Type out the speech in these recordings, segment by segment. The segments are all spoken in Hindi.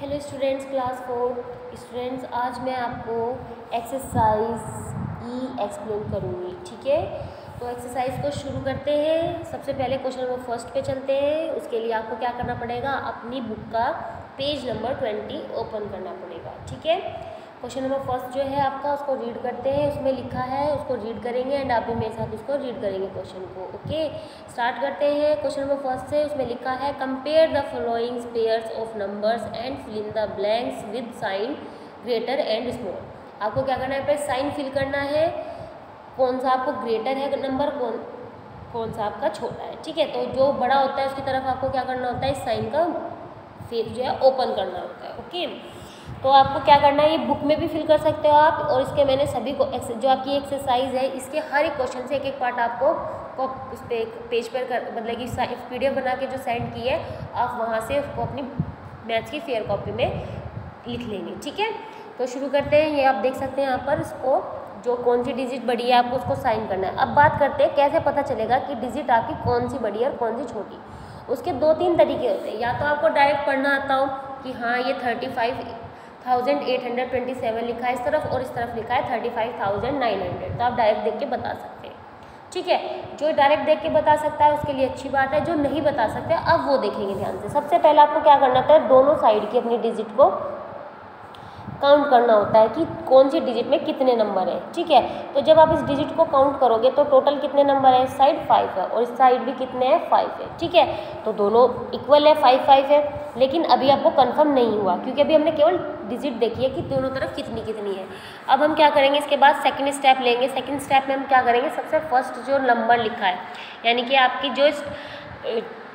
Hello students class four students आज मैं आपको एक्सरसाइज ई एक्सप्लेन करूँगी, ठीक है? तो एक्सरसाइज को शुरू करते हैं। सबसे पहले क्वेश्चन नंबर फ़र्स्ट पे चलते हैं। उसके लिए आपको क्या करना पड़ेगा? अपनी बुक का पेज नंबर ट्वेंटी ओपन करना पड़ेगा, ठीक है? क्वेश्चन नंबर फ़र्स्ट जो है आपका, उसको रीड करते हैं, उसमें लिखा है, उसको रीड करेंगे एंड आप भी मेरे साथ उसको रीड करेंगे क्वेश्चन को ओके स्टार्ट करते हैं, क्वेश्चन नंबर फ़र्स्ट से, उसमें लिखा है compare the following pairs of numbers and fill in the blanks with sign greater and small आपको क्या करना है पे साइन फिल करना है, कौन सा आपको ग्रेटर है नंबर कौन कौन सा आपका छोटा है, ठीक है? तो जो बड़ा होता है, उसकी तरफ़ आपको क्या करना होता है साइन का फेस जो है ओपन करना होता है ओके तो आपको क्या करना है, ये बुक में भी फिल कर सकते हो आप और इसके मैंने सभी को जो आपकी एक्सरसाइज है, इसके हर एक क्वेश्चन से एक एक पार्ट आपको उस पर एक पेज पर कर मतलब कि पी डी बना के जो सेंड की है, आप वहाँ से उसको अपनी मैथ्स की फेयर कॉपी में लिख लेंगे, ठीक है? तो शुरू करते हैं, ये आप देख सकते हैं यहाँ पर इसको, जो कौन सी डिजिट बड़ी है, आपको उसको साइन करना है। अब बात करते हैं, कैसे पता चलेगा कि डिजिट आपकी कौन सी बड़ी है और कौन सी छोटी? उसके दो तीन तरीके होते हैं, या तो आपको डायरेक्ट पढ़ना आता हो कि हाँ ये thirty five thousand eight hundred twenty seven लिखा है इस तरफ़ और इस तरफ़ लिखा है thirty five thousand nine hundred तो आप डायरेक्ट देख के बता सकते हैं। ठीक है? जो डायरेक्ट देख के बता सकता है, उसके लिए अच्छी बात है। जो नहीं बता सकते, अब वो देखेंगे ध्यान से। सबसे पहले आपको क्या करना होता है, दोनों साइड की अपनी डिजिट को काउंट करना होता है कि कौन सी डिजिट में कितने नंबर है। ठीक है? तो जब आप इस डिजिट को काउंट करोगे तो टोटल कितने नंबर है? साइड फाइव है और इस साइड भी कितने हैं? फाइव है। ठीक है? तो दोनों इक्वल है फाइव फाइव है। लेकिन अभी आपको कंफर्म नहीं हुआ, क्योंकि अभी हमने केवल डिजिट देखी है कि दोनों तरफ़ कितनी कितनी है। अब हम क्या करेंगे, इसके बाद सेकंड स्टेप लेंगे। सेकेंड स्टेप में हम क्या करेंगे, सबसे फ़र्स्ट जो नंबर लिखा है, यानी कि आपकी जो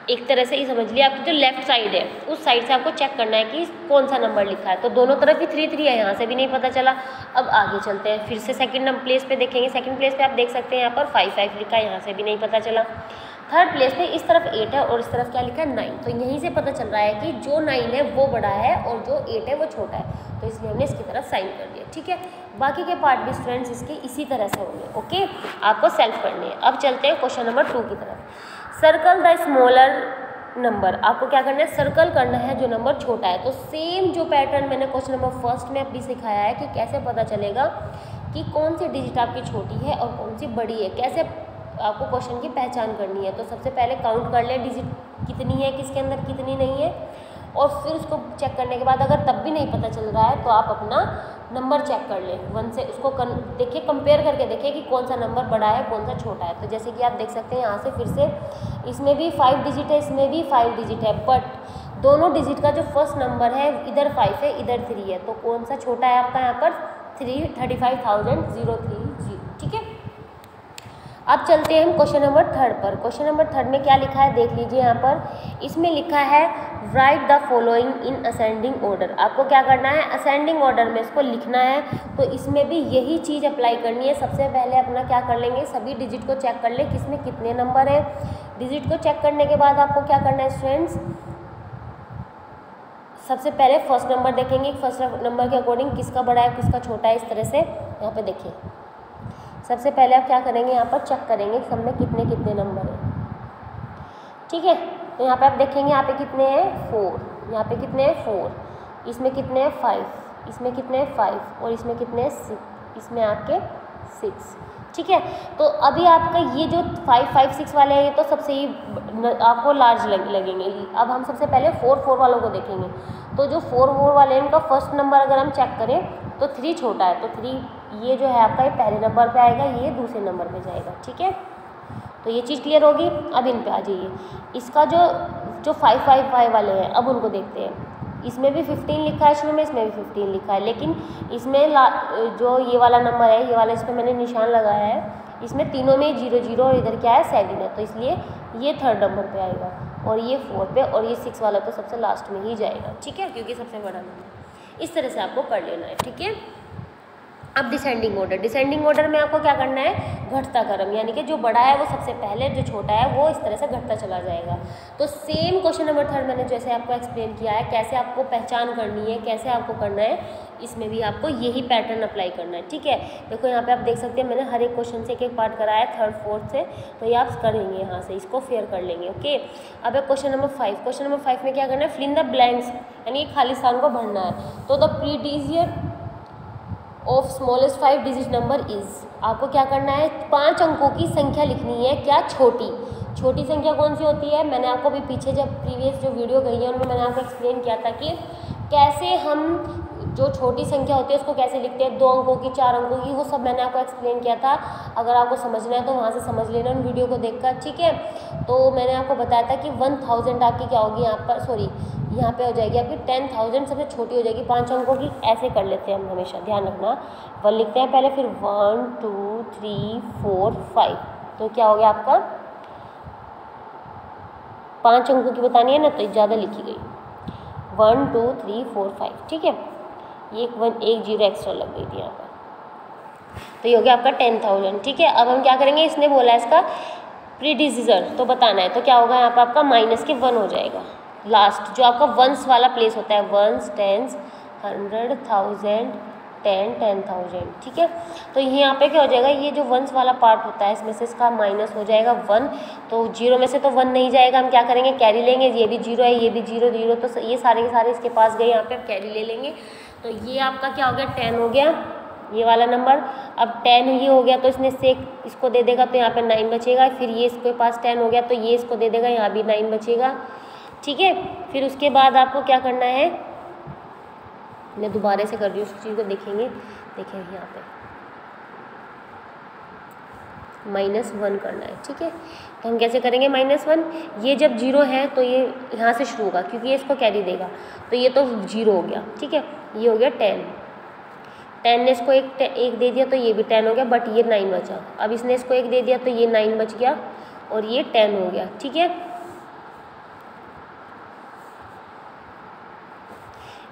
एक तरह से ये समझ लिया आपकी जो लेफ़्ट साइड है, उस साइड से आपको चेक करना है कि कौन सा नंबर लिखा है। तो दोनों तरफ़ ही थ्री थ्री है, यहाँ से भी नहीं पता चला। अब आगे चलते हैं, फिर से सेकंड प्लेस पे देखेंगे। सेकंड प्लेस पे आप देख सकते हैं, यहाँ पर फाइव फाइव लिखा है, यहाँ से भी नहीं पता चला। थर्ड प्लेस पे इस तरफ़ एट है और इस तरफ़ क्या लिखा है? नाइन तो यहीं से पता चल रहा है कि जो नाइन है, वो बड़ा है और जो एट है, वो छोटा है। तो इसलिए हमने इसकी तरफ़ साइन कर दिया, ठीक है? बाकी के पार्ट भी स्टूडेंट्स इसके इसी तरह से होंगे ओके आपको सेल्फ करने हैं। अब चलते हैं क्वेश्चन नंबर टू की तरफ़। सर्कल द स्मॉलर नंबर आपको क्या करना है? सर्कल करना है जो नंबर छोटा है। तो सेम जो पैटर्न मैंने क्वेश्चन नंबर फ़र्स्ट में अभी सिखाया है कि कैसे पता चलेगा कि कौन सी डिजिट आपकी छोटी है और कौन सी बड़ी है। कैसे आपको क्वेश्चन की पहचान करनी है। तो सबसे पहले काउंट कर लें डिजिट कितनी है, किसके अंदर कितनी नहीं है। और फिर उसको चेक करने के बाद अगर तब भी नहीं पता चल रहा है तो आप अपना नंबर चेक कर लें। वन से उसको देखिए कंपेयर करके देखिए कि कौन सा नंबर बड़ा है, कौन सा छोटा है। तो जैसे कि आप देख सकते हैं, यहाँ से फिर से इसमें भी फाइव डिजिट है, इसमें भी फाइव डिजिट है। बट दोनों डिजिट का जो फ़र्स्ट नंबर है, इधर फाइव है, इधर थ्री है। तो कौन सा छोटा है आपका यहाँ पर? Three thirty five thousand zero three zero ठीक है? अब चलते हैं हम क्वेश्चन नंबर थर्ड पर। क्वेश्चन नंबर थर्ड में क्या लिखा है? देख लीजिए यहाँ पर। इसमें लिखा है write the following in ascending order आपको क्या करना है? असेंडिंग ऑर्डर में इसको लिखना है। तो इसमें भी यही चीज़ अप्लाई करनी है। सबसे पहले अपना क्या कर लेंगे? सभी डिजिट को चेक कर ले, किसमें कितने नंबर है। डिजिट को चेक करने के बाद आपको क्या करना है स्टूडेंट्स सबसे पहले फ़र्स्ट नंबर देखेंगे। फ़र्स्ट नंबर के अकॉर्डिंग किसका बड़ा है, किसका छोटा है, इस तरह से यहाँ पे देखिए। सबसे पहले आप क्या करेंगे यहाँ पर चेक करेंगे सब में कितने कितने नंबर हैं। ठीक है? तो यहाँ पर आप देखेंगे यहाँ पे कितने हैं? फोर यहाँ पे कितने हैं? फोर इसमें कितने हैं? फाइव इसमें कितने हैं? फाइव और इसमें कितने हैं? सिक्स इसमें आपके सिक्स ठीक है? तो अभी आपका ये जो फाइव फाइव सिक्स वाले हैं ये तो सबसे ही आपको लार्ज लग, लगेंगे। अब हम सबसे पहले फोर फोर वालों को देखेंगे। तो जो फोर फोर वाले हैं उनका फ़र्स्ट नंबर अगर हम चेक करें तो थ्री छोटा है। तो थ्री ये जो है आपका ये पहले नंबर पे आएगा, ये दूसरे नंबर पे जाएगा, ठीक है? तो ये चीज़ क्लियर होगी, अब इन पे आ जाइए। इसका जो जो फाइव फाइव फाइव वाले हैं, अब उनको देखते हैं। इसमें भी फिफ्टीन लिखा है, शुरू में इसमें भी फिफ्टीन लिखा है, लेकिन इसमें जो ये वाला नंबर है, ये वाला इस पर मैंने निशान लगाया है, इसमें तीनों में ज़ीरो ज़ीरो और इधर क्या है सेवन है। तो इसलिए ये थर्ड नंबर पे आएगा, और ये फोर पे, और ये सिक्स वाला तो सबसे लास्ट में ही जाएगा, ठीक है? क्योंकि सबसे बड़ा नंबर इस तरह से आपको कर लेना है, ठीक है? अब डिसेंडिंग ऑर्डर डिसेंडिंग ऑर्डर में आपको क्या करना है? घटता क्रम. यानी कि जो बड़ा है, वो सबसे पहले, जो छोटा है, वो इस तरह से घटता चला जाएगा. तो सेम क्वेश्चन नंबर थर्ड मैंने जैसे आपको एक्सप्लेन किया है, कैसे आपको पहचान करनी है, कैसे आपको करना है, इसमें भी आपको यही पैटर्न अप्लाई करना है. ठीक है? देखो, यहाँ पे आप देख सकते हैं, मैंने हर एक क्वेश्चन से एक एक पार्ट कराया थर्ड फोर्थ से. तो ये आप करेंगे यहाँ से, इसको फेयर कर लेंगे ओके अब question number five question number five में क्या करना है? फिलिंग द ब्लैंक्स यानी खाली स्थान को भरना है. तो the predecessor of smallest five digit number is आपको क्या करना है? पाँच अंकों की संख्या लिखनी है, क्या? छोटी। छोटी संख्या कौन सी होती है? मैंने आपको भी पीछे जब प्रीवियस जो वीडियो गई है, उनमें मैंने आपको एक्सप्लेन किया था कि कैसे हम जो छोटी संख्या होती है, उसको कैसे लिखते हैं? दो अंकों की, चार अंकों की, वो सब मैंने आपको एक्सप्लेन किया था। अगर आपको समझना है तो वहाँ से समझ लेना उन वीडियो को देखकर, ठीक है? तो मैंने आपको बताया था कि वन थाउज़ेंड आपकी क्या होगी यहाँ पर सॉरी यहाँ पे हो जाएगी आपकी टेन थाउज़ेंड सबसे छोटी हो जाएगी। पाँच अंकों की ऐसे कर लेते हैं हम हमेशा, ध्यान रखना। वन लिखते हैं पहले, फिर one, two, three, four, five. तो क्या हो गया आपका? पाँच अंकों की बतानी है ना तो ज़्यादा लिखी गई। One, two, three, four, five, ठीक है? एक वन, एक, ज़ीरो एक्स्ट्रा लग गई थी यहाँ पर। तो ये हो गया आपका टेन थाउज़ेंड ठीक है? अब हम क्या करेंगे? इसने बोला है इसका प्रीडिजीजर तो बताना है। तो क्या होगा यहाँ पर आपका माइनस के वन हो जाएगा। लास्ट जो आपका वंस वाला प्लेस होता है ones tens hundred thousand ten ten thousand ठीक है? तो ये यहाँ पे क्या हो जाएगा, ये जो वंस वाला पार्ट होता है, इसमें से इसका माइनस हो जाएगा वन तो ज़ीरो में से तो वन नहीं जाएगा, हम क्या करेंगे? कैरी लेंगे, ये भी ज़ीरो है, ये भी ज़ीरो ज़ीरो तो ये सारे के सारे इसके पास गए, यहाँ पे आप कैरी ले लेंगे। तो ये आपका क्या हो गया टेन हो गया, ये वाला नंबर अब टेन ये हो गया तो इसने से इसको दे देगा तो यहाँ पे नाइन बचेगा, फिर ये इसके पास टेन हो गया तो ये इसको दे देगा, यहाँ भी नाइन बचेगा। ठीक है? फिर उसके बाद आपको क्या करना है? मैं दोबारा से कर रही हूँ उस चीज़ को देखेंगे। देखेंगे यहाँ पे। माइनस वन करना है, ठीक है? तो हम कैसे करेंगे माइनस वन? ये जब ज़ीरो है तो ये यहाँ से शुरू होगा, क्योंकि ये इसको कैरी देगा। तो ये तो ज़ीरो हो गया, ठीक है? ये हो गया टेन। टेन ने इसको एक एक दे दिया तो ये भी टेन हो गया, बट ये नाइन बचा। अब इसने इसको एक दे दिया तो ये नाइन बच गया और ये टेन हो गया, ठीक है?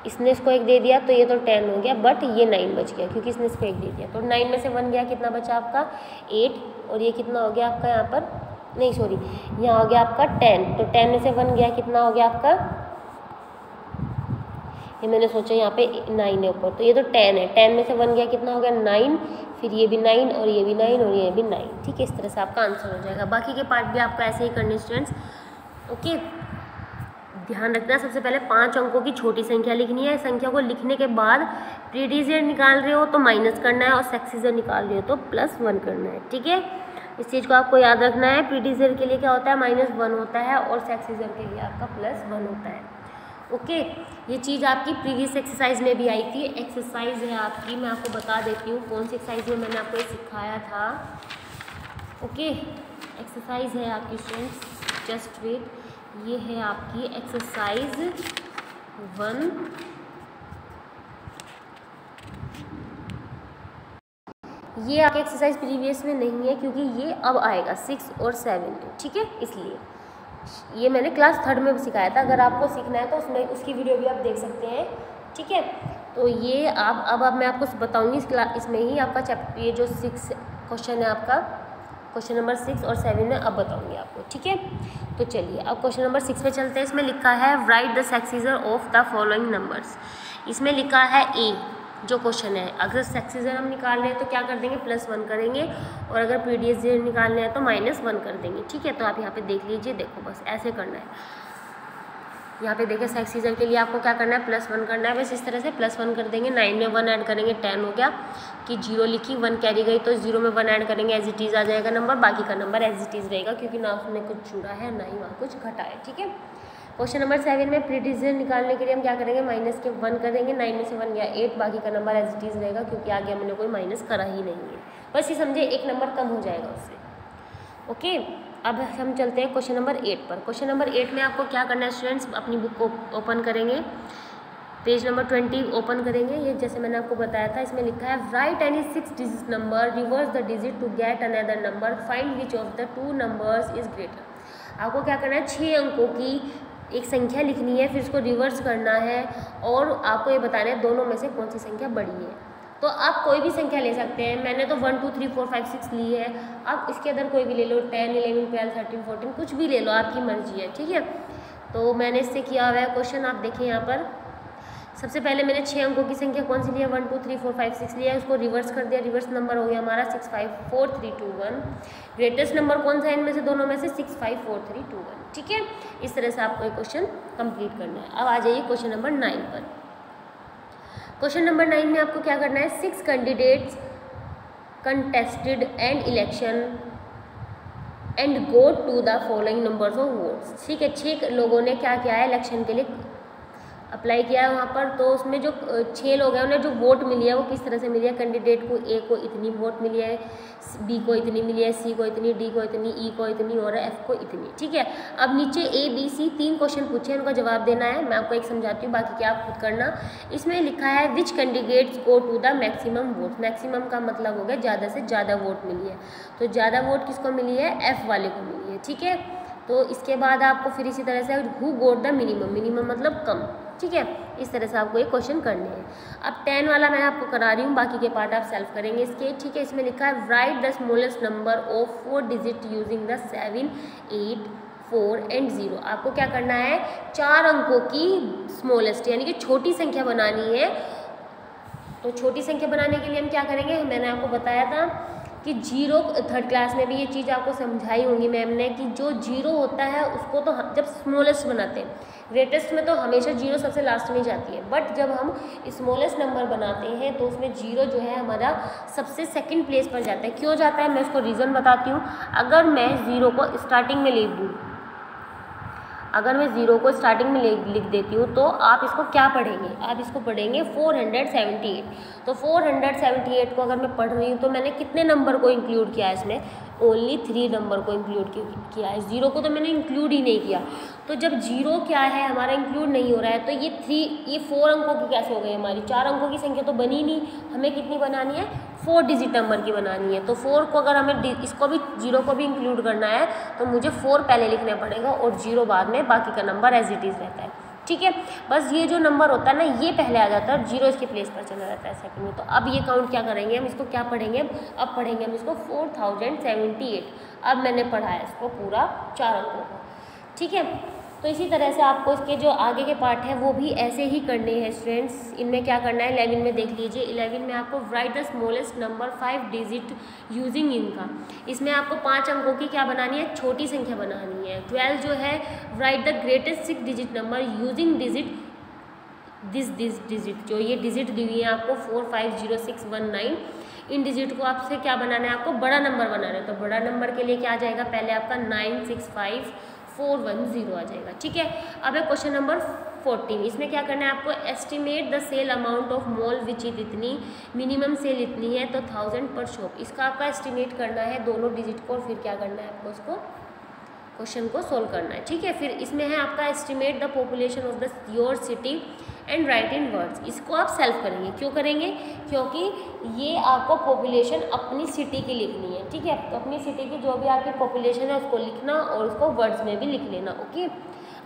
इसने इसको एक दे दिया तो ये तो टेन हो गया बट ये नाइन बच गया, क्योंकि इसने इसको एक दे दिया। तो नाइन में से वन गया, कितना बचा आपका? एट और ये कितना हो गया आपका यहाँ पर? नहीं सॉरी यहाँ हो गया आपका टेन तो टेन में से वन गया, कितना हो गया आपका? ये मैंने सोचा यहाँ पे नाइन है ऊपर तो ये तो टेन है। टेन में से वन गया, कितना हो गया? नाइन फिर ये भी नाइन और ये भी नाइन और ये भी नाइन ठीक है, इस तरह से आपका आंसर हो जाएगा। बाकी के पार्ट भी आपको ऐसे ही करने स्टूडेंट्स ओके ध्यान रखना है सबसे पहले पाँच अंकों की छोटी संख्या लिखनी है। संख्या को लिखने के बाद प्रीडिजियर निकाल रहे हो तो माइनस करना है और सेक्सीजर निकाल रहे हो तो प्लस वन करना है, ठीक है? इस चीज़ को आपको याद रखना है प्रीडिजियर के लिए क्या होता है? माइनस वन होता है और सेक्सीजर के लिए आपका प्लस वन होता है, ओके? ये चीज़ आपकी प्रीवियस एक्सरसाइज में भी आई थी। एक्सरसाइज है आपकी, मैं आपको बता देती हूँ कौन सी एक्सरसाइज में मैंने आपको सिखाया था, ओके? एक्सरसाइज है आपकी स्टूडेंट्स जस्ट वेट ये है आपकी एक्सरसाइज वन ये आपकी एक्सरसाइज प्रीवियस में नहीं है क्योंकि ये अब आएगा सिक्स और सेवन ठीक है? इसलिए ये मैंने क्लास थर्ड में सिखाया था। अगर आपको सीखना है तो उसमें उसकी वीडियो भी आप देख सकते हैं, ठीक है? तो ये आप, अब अब मैं आपको बताऊँगी इस क्लास इसमें ही आपका चैप्टर ये जो सिक्स क्वेश्चन है आपका क्वेश्चन नंबर सिक्स और सेवन में अब बताऊँगी आपको, ठीक है? तो चलिए, अब क्वेश्चन नंबर सिक्स में चलते हैं। इसमें लिखा है write the successor of the following numbers इसमें लिखा है ए जो क्वेश्चन है। अगर सेक्सीजर हम निकाल रहे हैं तो क्या कर देंगे? प्लस वन करेंगे और अगर पी डी एस है तो माइनस वन कर देंगे, ठीक है? तो आप यहाँ पे देख लीजिए, देखो बस ऐसे करना है। यहाँ पे देखिए सेक्स सीज़न के लिए आपको क्या करना है? प्लस वन करना है। बस इस तरह से प्लस वन कर देंगे। नाइन में वन ऐड करेंगे टेन हो गया। कि ज़ीरो लिखी वन कैरी गई तो ज़ीरो में वन ऐड करेंगे। एज इट इज़ आ जाएगा नंबर बाकी का नंबर एज इट इज़ रहेगा, क्योंकि ना उसमें कुछ जुड़ा है, ना ही वहाँ कुछ घटा है, ठीक है? क्वेश्चन नंबर सेवन में प्रीडिजन निकालने के लिए हम क्या करेंगे? माइनस के वन करेंगे। नाइन में से वन गया एट बाकी का नंबर एज इट इज़ रहेगा, क्योंकि आगे हमने कोई माइनस करा ही नहीं है। बस ये समझे एक नंबर कम हो जाएगा उससे। ओके अब हम चलते हैं क्वेश्चन नंबर एट पर। क्वेश्चन नंबर एट में आपको क्या करना है स्टूडेंट्स अपनी बुक को ओपन करेंगे। पेज नंबर ट्वेंटी ओपन करेंगे। ये जैसे मैंने आपको बताया था, इसमें लिखा है write any six digit number reverse the digit to get another number find which of the two numbers is greater आपको क्या करना है छः अंकों की एक संख्या लिखनी है, फिर उसको रिवर्स करना है, और आपको ये बताना है दोनों में से कौन सी संख्या बड़ी है। तो आप कोई भी संख्या ले सकते हैं। मैंने तो one two three four five six ली है। आप इसके अंदर कोई भी ले लो ten eleven twelve thirteen fourteen कुछ भी ले लो, आपकी मर्ज़ी है, ठीक है? तो मैंने इससे किया हुआ है क्वेश्चन आप देखें यहाँ पर। सबसे पहले मैंने छः अंकों की संख्या कौन सी लिया? One two three four five six लिया। उसको रिवर्स कर दिया। रिवर्स नंबर हो गया हमारा six five four three two one greatest number कौन सा है? इनमें से दोनों में से six five four three two one ठीक है? इस तरह से आपको ये क्वेश्चन कंप्लीट करना है। अब आ जाइए क्वेश्चन नंबर नाइन पर। क्वेश्चन नंबर नाइन में आपको क्या करना है? Six candidates contested and election and go to the following numbers of votes ठीक है छः लोगों ने क्या किया है? इलेक्शन के लिए अप्लाई किया है वहाँ पर तो उसमें जो छः लोग हैं, उन्हें जो वोट मिली है, वो किस तरह से मिली है? कैंडिडेट को ए को इतनी वोट मिली है बी को इतनी मिली है सी को इतनी डी को इतनी ई e को इतनी और एफ़ को इतनी, ठीक है? अब नीचे ए बी सी तीन क्वेश्चन पूछे उनका जवाब देना है। मैं आपको एक समझाती हूँ, बाकी क्या आप खुद करना। इसमें लिखा है which candidates go to the maximum vote maximum का मतलब हो गया, ज़्यादा से ज़्यादा वोट मिली है। तो ज़्यादा वोट किसको मिली है? एफ़ वाले को मिली है, ठीक है? तो इसके बाद आपको फिर इसी तरह से who got the minimum minimum मतलब कम। ठीक है? इस तरह से आपको ये क्वेश्चन करने हैं। अब टेन वाला मैं आपको करा रही हूँ, बाकी के पार्ट आप सेल्फ करेंगे इसके। ठीक है, इसमें लिखा है write the smallest number of four digit using the seven eight four and zero आपको क्या करना है? चार अंकों की स्मॉलेस्ट यानी कि छोटी संख्या बनानी है। तो छोटी संख्या बनाने के लिए हम क्या करेंगे? मैंने आपको बताया था कि ज़ीरो थर्ड क्लास में भी ये चीज़ आपको समझाई होंगी मैम ने कि जो ज़ीरो होता है, उसको तो जब स्मॉलेस्ट बनाते हैं। ग्रेटेस्ट में तो हमेशा ज़ीरो सबसे लास्ट में जाती है। बट जब हम स्मॉलेस्ट नंबर बनाते हैं तो उसमें ज़ीरो जो है हमारा सबसे सेकंड प्लेस पर जाता है। क्यों जाता है? मैं उसको रीज़न बताती हूँ। अगर मैं ज़ीरो को स्टार्टिंग में ले दूँ अगर मैं ज़ीरो को स्टार्टिंग में लिख देती हूँ तो आप इसको क्या पढ़ेंगे? आप इसको पढ़ेंगे 478 तो 478 को अगर मैं पढ़ रही हूँ तो मैंने कितने नंबर को इंक्लूड किया है इसमें? ओनली थ्री नंबर को इंक्लूड किया है। ज़ीरो को तो मैंने इंक्लूड ही नहीं किया। तो जब ज़ीरो क्या है, हमारा इंक्लूड नहीं हो रहा है तो ये थ्री ये फोर अंकों की कैसे हो गई हमारी? चार अंकों की संख्या तो बनी नहीं। हमें कितनी बनानी है? फोर डिजिट नंबर की बनानी है। तो फोर को अगर हमें इसको भी ज़ीरो को भी इंक्लूड करना है तो मुझे फोर पहले लिखना पड़ेगा और ज़ीरो बाद में बाकी का नंबर एज इट इज़ रहता है। ठीक है? बस ये जो नंबर होता है ना, ये पहले आ जाता है और ज़ीरो इसके प्लेस पर चला जाता है सेकंड में। तो अब ये काउंट क्या करेंगे हम? इसको क्या पढ़ेंगे अब पढ़ेंगे हम इसको फोर थाउज़ेंड सेवेंटी एट अब मैंने पढ़ा है इसको पूरा चार अंकों को। ठीक है? तो इसी तरह से आपको इसके जो आगे के पार्ट हैं, वो भी ऐसे ही करने हैं स्टूडेंट्स इनमें क्या करना है? इलेवन में देख लीजिए। इलेवन में आपको write the smallest number five digit using इनका. इसमें आपको पाँच अंकों की क्या बनानी है? छोटी संख्या बनानी है। ट्वेल्व जो है write the greatest six digit number using digit this this digit जो ये डिजिट दी हुई है आपको four five zero six one nine इन डिजिट को आपसे क्या बनाना है? आपको बड़ा नंबर बनाना है। तो बड़ा नंबर के लिए क्या आ जाएगा? पहले आपका nine six five four one zero आ जाएगा, ठीक है? अब है क्वेश्चन नंबर फोर्टीन इसमें क्या करना है आपको? Estimate the sale amount of mall which is इतनी मिनिमम सेल इतनी है तो थाउज़ेंड पर शॉप इसका आपका एस्टिमेट करना है दोनों डिजिट को, और फिर क्या करना है आपको उसको? क्वेश्चन को सोल्व करना है, ठीक है? फिर इसमें है आपका estimate the population of the your city and write in words इसको आप सेल्फ करेंगे। क्यों करेंगे? क्योंकि ये आपको पॉपुलेशन अपनी सिटी की लिखनी है। ठीक है? तो अपनी सिटी की जो भी आपकी पॉपुलेशन है, उसको लिखना और उसको वर्ड्स में भी लिख लेना। ओके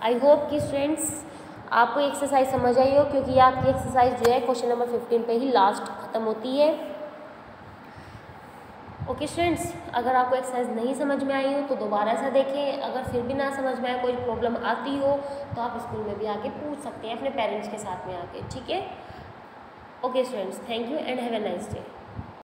आई होप कि स्टूडेंट्स आपको एक्सरसाइज समझ आई हो, क्योंकि आपकी एक्सरसाइज जो है क्वेश्चन नंबर फिफ्टीन पर ही लास्ट ख़त्म होती है। ओके स्टूडेंट्स अगर आपको एक्सरसाइज नहीं समझ में आई हो तो दोबारा से देखें। अगर फिर भी ना समझ में आए, कोई प्रॉब्लम आती हो तो आप स्कूल में भी आके पूछ सकते हैं, अपने पेरेंट्स के साथ में आके, ठीक है? Okay students thank you and have a nice day